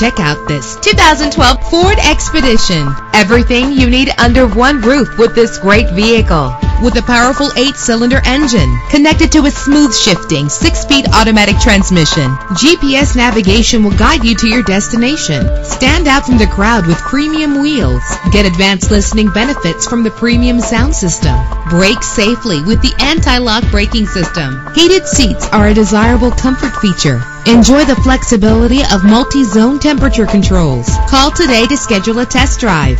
Check out this 2012 Ford Expedition. Everything you need under one roof with this great vehicle. With a powerful eight-cylinder engine connected to a smooth shifting six-speed automatic transmission, GPS navigation will guide you to your destination. Stand out from the crowd with premium wheels. Get advanced listening benefits from the premium sound system. Brake safely with the anti-lock braking system. Heated seats are a desirable comfort feature. Enjoy the flexibility of multi-zone temperature controls. Call today to schedule a test drive.